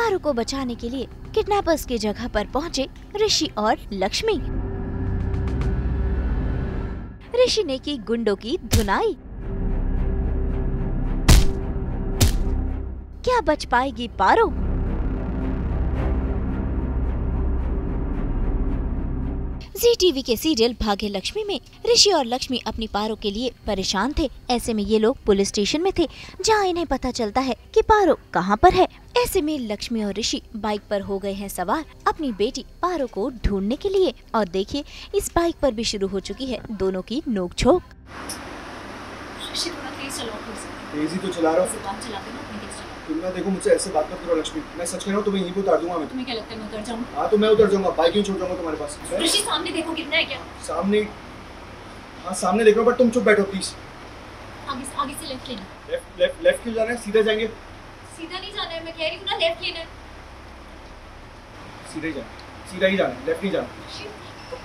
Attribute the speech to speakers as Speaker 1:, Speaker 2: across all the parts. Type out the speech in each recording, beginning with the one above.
Speaker 1: पारो को बचाने के लिए किडनैपर्स की जगह पर पहुँचे ऋषि और लक्ष्मी। ऋषि ने की गुंडों की धुनाई। क्या बच पाएगी पारो? जी टीवी के सीरियल भाग्य लक्ष्मी में ऋषि और लक्ष्मी अपनी पारो के लिए परेशान थे। ऐसे में ये लोग पुलिस स्टेशन में थे, जहाँ इन्हें पता चलता है कि पारो कहाँ पर है। ऐसे में लक्ष्मी और ऋषि बाइक पर हो गए हैं सवार अपनी बेटी पारो को ढूँढने के लिए। और देखिए इस बाइक पर भी शुरू हो चुकी है दोनों की नोक झोंक
Speaker 2: तेज
Speaker 3: तो चला रहा हूँ। देखो मुझसे ऐसे बात मत करो लक्ष्मी। मैं सच कह रहा हूँ तुम्हें यहीं पे उतार दूँगा मैं।
Speaker 2: तुम्हें क्या लगता है मैं उतर जाऊँ?
Speaker 3: हाँ तो मैं उतर जाऊँगा। बाइक ही छोड़ जाऊँगा तुम्हारे पास।
Speaker 2: ऋषि सामने देखो कितना है क्या?
Speaker 3: सामने हाँ सामने देख रहा हूँ बट तुम चुप बैठो प्लीज़
Speaker 2: आगे से आगे से लेफ़्ट लेना।
Speaker 3: लेफ़्ट लेफ़्ट लेफ़्ट क्यों जाना है सीधे जाएँगे।
Speaker 2: सीधा नहीं जाना है मैं कह रही हूँ ना लेफ़्ट लेना है।
Speaker 3: सीधे ही जाना सीधा ही जाना लेफ़्ट नहीं जाना।
Speaker 2: तुम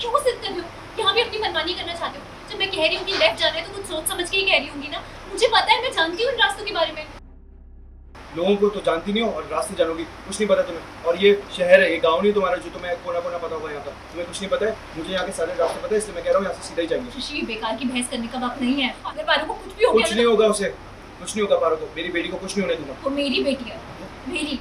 Speaker 2: क्यों जिद कर रहे हो? यहाँ भी अपनी मनमानी करना चाहते हो। जब मैं कह रही हूँ कि लेफ़्ट जाना है तो कुछ सोच समझ के ही कह रही होंगी ना। मुझे पता है मैं जानती हूँ इन रास्तों के बारे में।
Speaker 3: लोगों को तो जानती नहीं हो और रास्ते जानोगी कुछ नहीं पता तुम्हें। और ये शहर है ये गाँव नहीं तुम्हारा जो तुम्हें कोना कोना पता होगा यहाँ का। तुम्हें कुछ नहीं पता है मुझे यहाँ के सारे रास्ते पता है इसलिए मैं कह रहा हूँ यहाँ से सीधा ही जाएँगे
Speaker 2: बेकार की बहस करने का वक्त नहीं है। अगर बालों को कुछ भी हो
Speaker 3: कुछ नहीं होगा उसे। कुछ नहीं होगा पारो को मेरी बेटी को कुछ नहीं होने दूँगा।
Speaker 2: वो मेरी बेटी है। मेरी।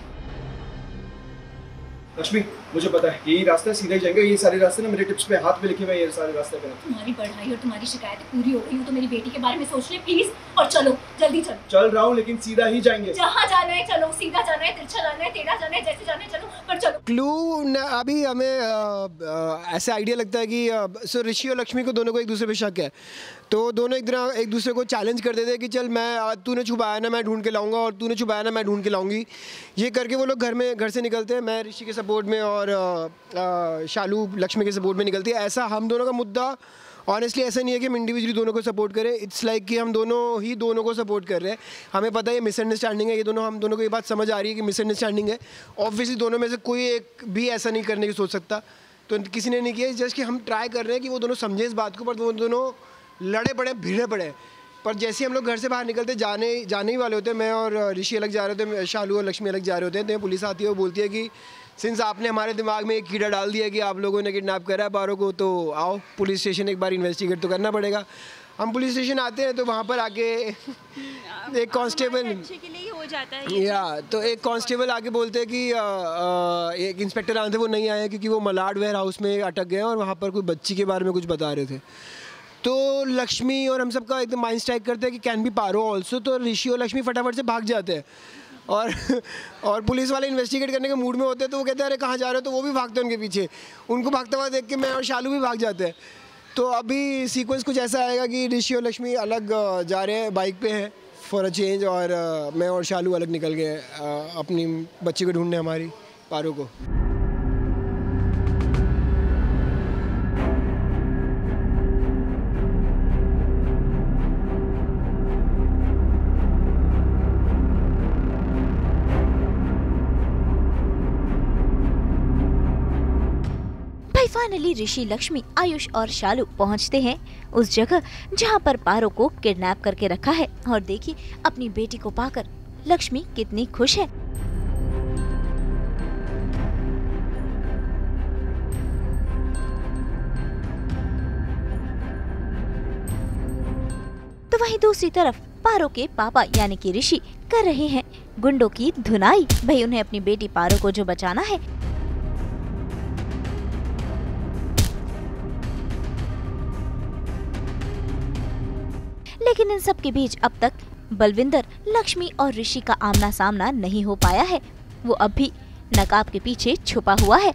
Speaker 3: लक्ष्मी। मुझे पता है यही रास्ता है सीधा ही जाएँगे। ये सारे रास्ते ना मेरे टिप्स पे हाथ पे लिखे हुए ये सारे रास्ते पे।
Speaker 2: तुम्हारी पढ़ाई और तुम्हारी शिकायतें पूरी हो गई हो तो मेरी बेटी के बारे में सोच ले प्लीज़ और चलो जल्दी चलो।
Speaker 3: चल रहा हूँ लेकिन सीधा ही जाएँगे।
Speaker 2: जहाँ जाना है चलो सीधा जाना है तिरछा जाना है टेढ़ा जाना है जैसे जाना है चलो पर चलो।
Speaker 4: क्लू न अभी हमें ऐसा आइडिया लगता है कि सो ऋषि और लक्ष्मी को दोनों को एक दूसरे पे शक है। तो दोनों एक तरह एक दूसरे को चैलेंज कर देते हैं कि चल मैं तूने छुपाया ना मैं ढूंढ के लाऊँगा और तूने छुपाया ना मैं ढूंढ के लाऊँगी। ये करके वो लोग घर में घर से निकलते हैं। मैं ऋषि के सपोर्ट में और अ, शालू लक्ष्मी के सपोर्ट में निकलती है। ऐसा हम दोनों का मुद्दा ऑनेस्टली ऐसा नहीं है कि हम इंडिविजुअली दोनों को सपोर्ट करें। इट्स लाइक कि हम दोनों ही दोनों को सपोर्ट कर रहे हैं। हमें पता है ये मिसअंडरस्टैंडिंग है। ये दोनों हम दोनों को ये बात समझ आ रही है कि मिसअंडरस्टैंडिंग है। ऑब्वियसली दोनों में से कोई एक भी ऐसा नहीं करने की सोच सकता। तो किसी ने नहीं किया। जस्ट कि हम ट्राई कर रहे हैं कि वो दोनों समझें इस बात को पर वो दोनों लड़े पड़े भिड़े पड़े पर जैसे ही हम लोग घर से बाहर निकलते जाने जाने ही वाले होते हैं मैं और ऋषि अलग जा रहे होते हैं शालू और लक्ष्मी अलग जा रहे होते हैं तो पुलिस आती है वो बोलती है कि सिंस आपने हमारे दिमाग में एक कीड़ा डाल दिया कि आप लोगों ने किडनैप करा है पारो को तो आओ पुलिस स्टेशन एक बार इन्वेस्टिगेट तो करना पड़ेगा। हम पुलिस स्टेशन आते हैं तो वहाँ पर आके एक कांस्टेबल
Speaker 5: ही जाता है या
Speaker 4: तो एक कांस्टेबल आके बोलते हैं कि अ, अ, एक इंस्पेक्टर आते थे वो नहीं आए क्योंकि वो मलाड वेयर हाउस में अटक गए और वहाँ पर कोई बच्ची के बारे में कुछ बता रहे थे। तो लक्ष्मी और हम सबका एकदम माइंड स्ट्राइक करते हैं कि कैन बी पारो ऑल्सो तो ऋषि और लक्ष्मी फटाफट से भाग जाते हैं। और और पुलिस वाले इन्वेस्टिगेट करने के मूड में होते हैं तो वो कहते हैं, अरे, कहाँ जा रहे हो? तो वो भी भागते हैं उनके पीछे। उनको भागते हुआ देख के मैं और शालू भी भाग जाते हैं। तो अभी सीक्वेंस कुछ ऐसा आएगा कि ऋषि और लक्ष्मी अलग जा रहे हैं बाइक पे हैं फॉर अ चेंज और मैं और शालू अलग निकल गए अपनी बच्ची को ढूँढने हमारी, पारो को।
Speaker 1: फाइनली ऋषि लक्ष्मी, आयुष और शालू पहुँचते हैं उस जगह जहाँ पर पारो को किडनैप करके रखा है। और देखिए, अपनी बेटी को पाकर लक्ष्मी कितनी खुश है। तो वहीं दूसरी तरफ़ पारो के पापा यानी कि ऋषि कर रहे हैं गुंडों की धुनाई। भाई, उन्हें अपनी बेटी पारो को जो बचाना है लेकिन इन सब के बीच अब तक बलविंदर लक्ष्मी और ऋषि का आमना सामना नहीं हो पाया है। वो अब भी नकाब के पीछे छुपा हुआ है।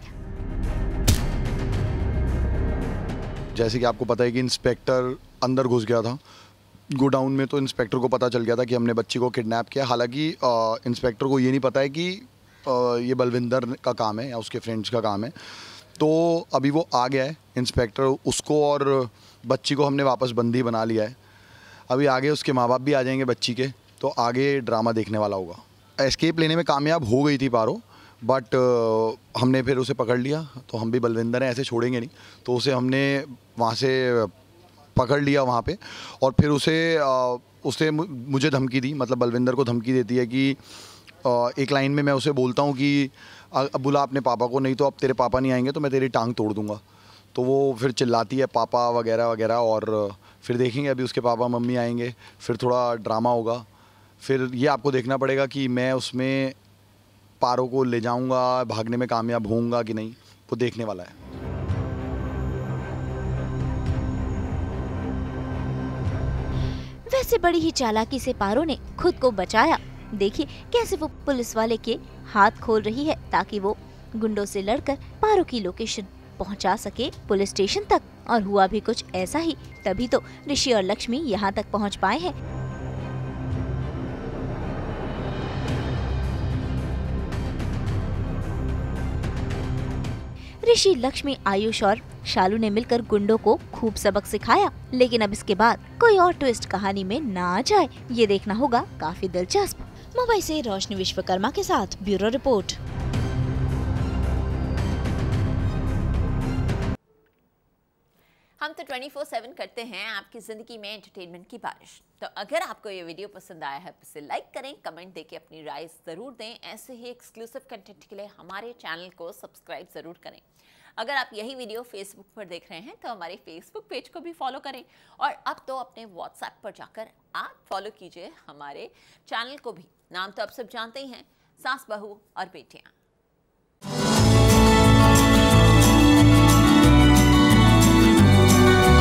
Speaker 6: जैसे कि आपको पता है कि इंस्पेक्टर अंदर घुस गया था। गोडाउन में तो इंस्पेक्टर को पता चल गया था कि हमने बच्ची को किडनैप किया। हालाँकि इंस्पेक्टर को ये नहीं पता है कि अ, ये बलविंदर का काम है या उसके फ्रेंड्स का काम है। तो अभी वो आ गया है। इंस्पेक्टर उसको और बच्ची को हमने वापस बंदी बना लिया है। अभी आगे उसके माँ बाप भी आ जाएँगे बच्ची के तो आगे ड्रामा देखने वाला होगा। एस्केप लेने में कामयाब हो गई थी पारो बट हमने फिर उसे पकड़ लिया तो हम भी बलविंदर हैं, ऐसे छोड़ेंगे नहीं। तो उसे हमने वहाँ से पकड़ लिया वहाँ पे, और फिर उसे उसे मुझे धमकी दी मतलब बलविंदर को धमकी देती है कि एक लाइन में मैं उसे बोलता हूँ कि अब बुला अपने पापा को, नहीं तो अब तेरे पापा नहीं आएँगे तो मैं तेरी टांग तोड़ दूँगा। तो वो फिर चिल्लाती है, पापा, वगैरह वगैरह, और फिर देखेंगे, अभी उसके पापा, मम्मी आएँगे, फिर थोड़ा ड्रामा होगा। फिर ये आपको देखना पड़ेगा कि मैं उसमें पारों को ले जाऊँगा, भागने में कामयाब होऊँगा कि नहीं, वो देखने वाला है।
Speaker 1: वैसे बड़ी ही चालाकी से पारो ने खुद को बचाया। देखिए कैसे वो पुलिस वाले के हाथ खोल रही है ताकि वो गुंडों से लड़कर पारो की लोकेशन पहुँचा सके पुलिस स्टेशन तक। और हुआ भी कुछ ऐसा ही, तभी तो ऋषि और लक्ष्मी यहाँ तक पहुँच पाए हैं। ऋषि, लक्ष्मी, आयुष और शालू ने मिलकर गुंडों को खूब सबक सिखाया, लेकिन अब इसके बाद कोई और ट्विस्ट कहानी में ना आ जाए, ये देखना होगा काफ़ी दिलचस्प। मुंबई से रोशनी विश्वकर्मा के साथ ब्यूरो रिपोर्ट।
Speaker 7: हम तो 24/7 करते हैं आपकी ज़िंदगी में एंटरटेनमेंट की बारिश। तो अगर आपको ये वीडियो पसंद आया है तो इसे लाइक करें कमेंट देके अपनी राय ज़रूर दें। ऐसे ही एक्सक्लूसिव कंटेंट के लिए हमारे चैनल को सब्सक्राइब ज़रूर करें। अगर आप यही वीडियो फेसबुक पर देख रहे हैं तो हमारे फेसबुक पेज को भी फॉलो करें। और अब तो अपने व्हाट्सएप पर जाकर आप फॉलो कीजिए हमारे चैनल को भी। नाम तो आप सब जानते ही हैं, सास, बहू और बेटियाँ।